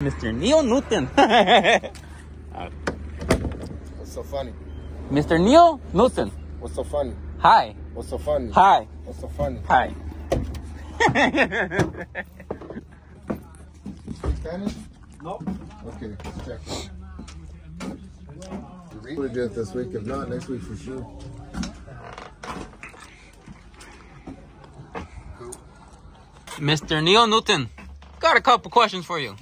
Mr. Neil Newton. What's so funny? Mr. Neil Newton. What's so funny? Hi. What's so funny? Hi. What's so funny? Hi. Speak Spanish? No. Okay, let's check. You? We'll do it this week. If not, next week for sure. Mr. Neil Newton. Got a couple questions for you.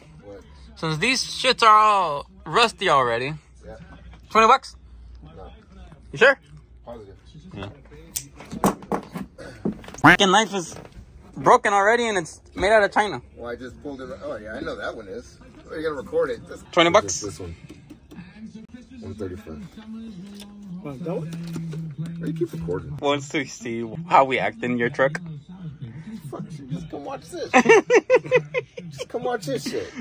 What? Since these shits are all rusty already. Yeah. 20 bucks? No. You sure? Positive. Freaking knife is broken already and it's made out of China. Well, I just pulled it. Oh, yeah, I know that one is. Oh, you gotta record it. This, 20 bucks? This, this one. 135. Why you keep recording? Wants to see how we act in your truck. Just come watch this. just come watch this shit.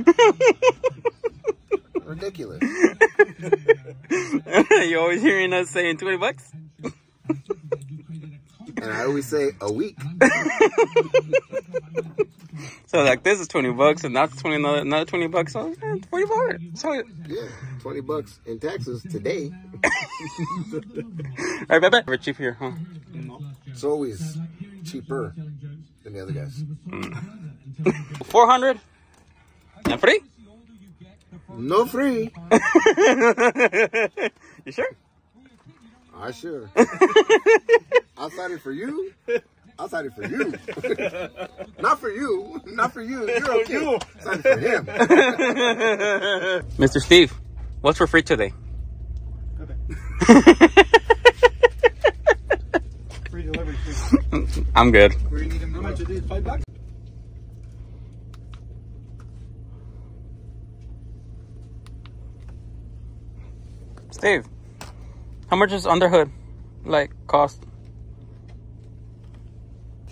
Ridiculous. you always hearing us saying 20 bucks? And I always say a week. So like this is 20 bucks and that's 20 another, another 20 bucks. So eh, 44. So Yeah, 20 bucks in taxes today. Alright, bye bye. We're cheap here, huh? It's always cheaper than the other guys. 400 and free? No free. you sure? I sure. I'll sign it for you. I'll sign it for you. Not for you. Not for you. You're okay. Sign it for him. Mr. Steve, what's for free today? Free delivery. I'm good. Five bucks. Steve, how much is underhood like cost?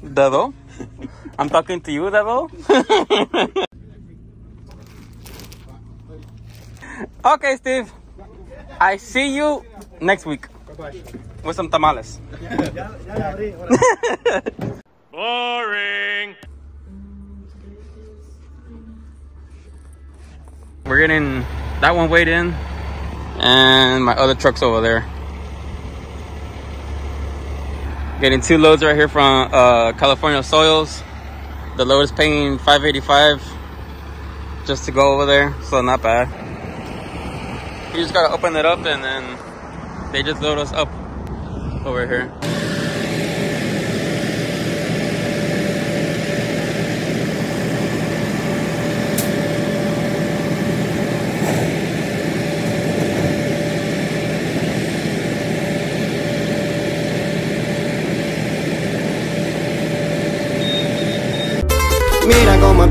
Devo? I'm talking to you, Devo. okay, Steve. I see you next week with some tamales. Boring. We're getting that one weighed in, and my other truck's over there. Getting two loads right here from uh, California Soils. The load is paying 585 just to go over there, so not bad. You just gotta open it up, and then they just load us up over here.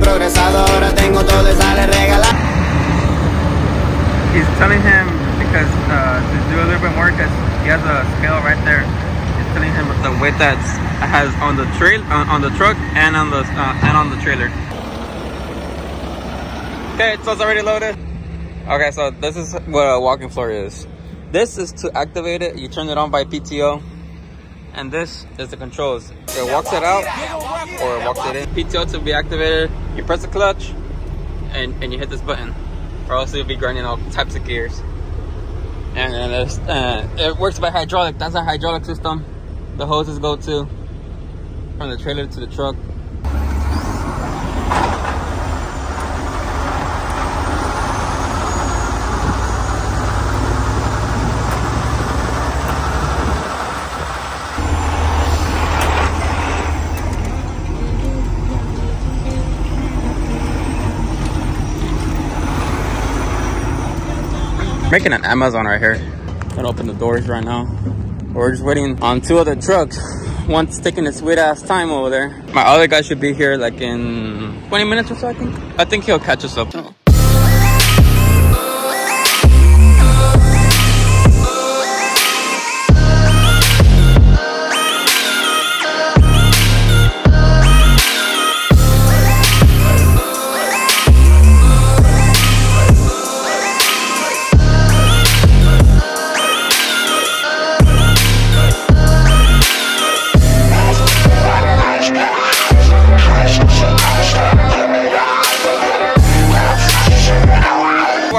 Progresado, ahora tengo todo y sale regalado. he's telling him because uh, to do a little bit more because he has a scale right there. He's telling him the weight that has on the trail on, on the truck and on the uh, and on the trailer. Okay, so it's already loaded. Okay, so this is what a walking floor is. This is to activate it. You turn it on by PTO. And this is the controls. It walks it out or it walks it in. PTO to be activated. You press the clutch and, and you hit this button or else you'll be grinding all types of gears. And there's, uh, it works by hydraulic. That's a hydraulic system. The hoses go to from the trailer to the truck. Making an Amazon right here. Gonna open the doors right now. We're just waiting on two other trucks. One's taking a sweet ass time over there. My other guy should be here like in 20 minutes or so, I think. I think he'll catch us up. Hashtag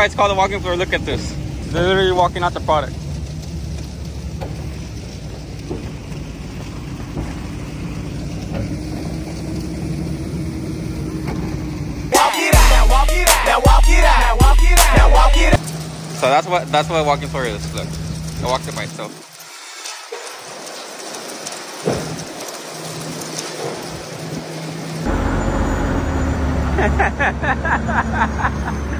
why it's called a walking floor. Look at this. They're literally walking out the product. So that's what that's what a walking floor is. Look, it walks it by itself.